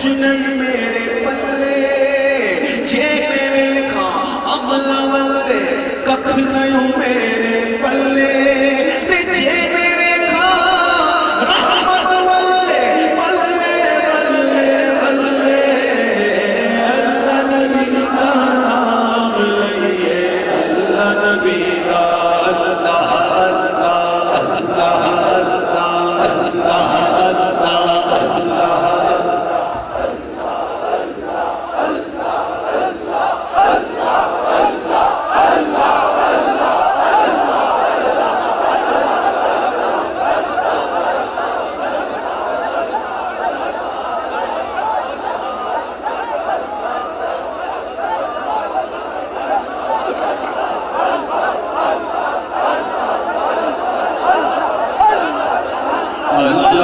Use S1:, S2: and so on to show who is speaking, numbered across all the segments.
S1: رجلا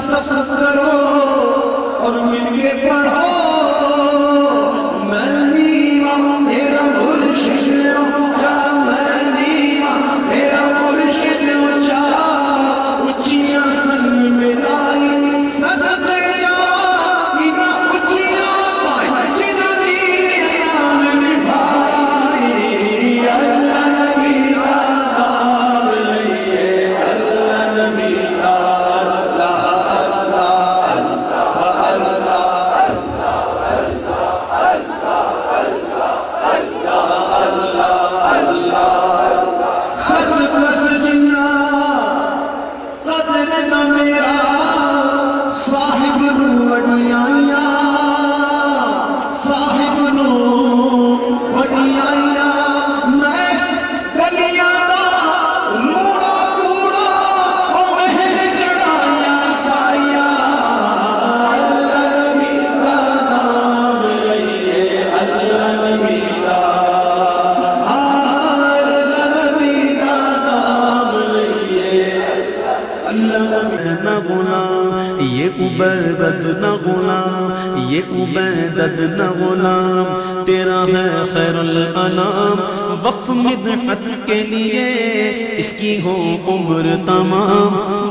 S1: سفر کرو۔
S2: یہ نہ غلام، یہ عبیدت نہ غلام، تیرا ہے خیر الانام وقف مدحت کے لیے، اس کی ہو عمر تمام۔